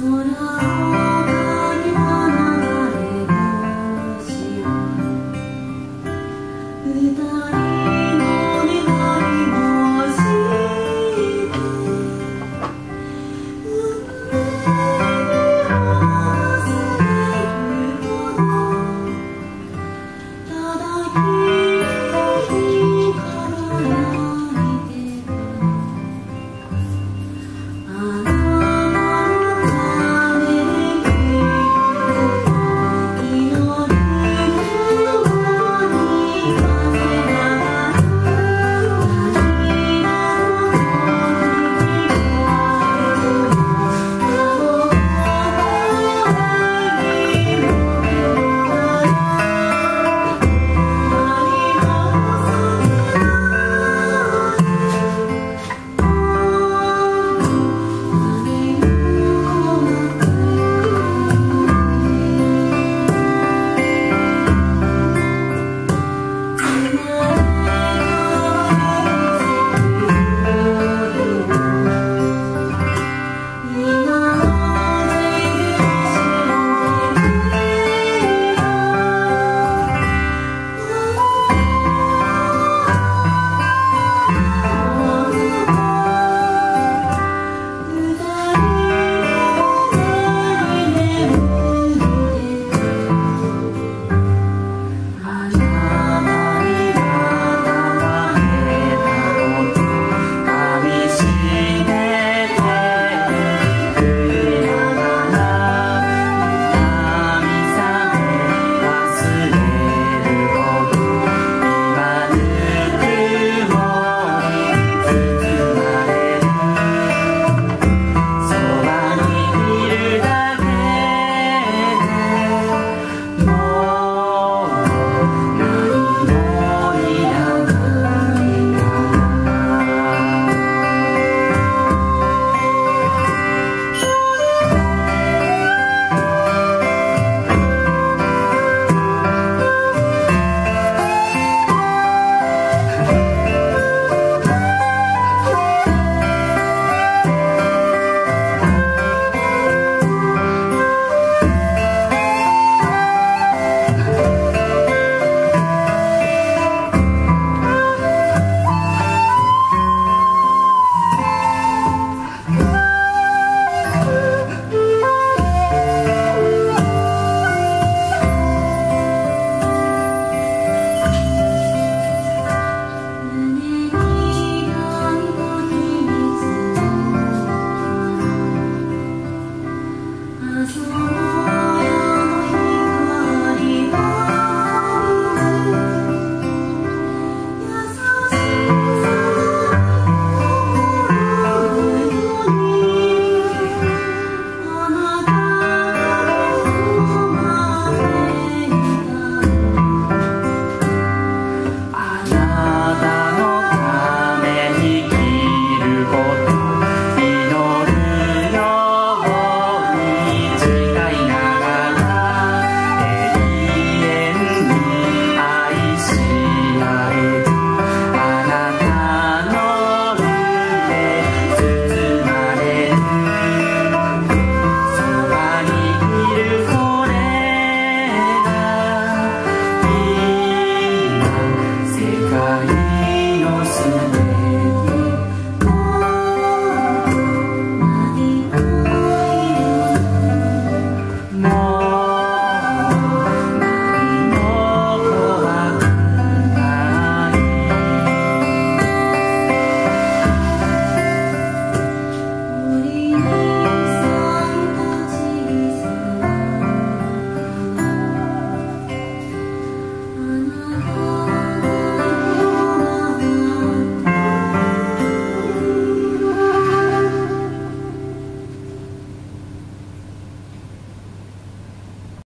what I